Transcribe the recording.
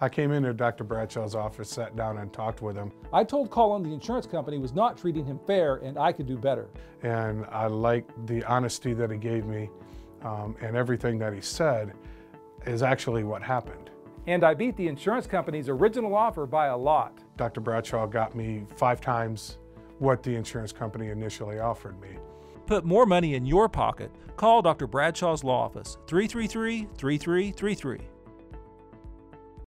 I came into Dr. Bradshaw's office, sat down and talked with him, I told Colin the insurance company was not treating him fair and I could do better. and I liked the honesty that he gave me, um, and everything that he said is actually what happened. And I beat the insurance company's original offer by a lot. Dr. Bradshaw got me five times what the insurance company initially offered me. Put more money in your pocket. Call Dr. Bradshaw's law office 333 3333.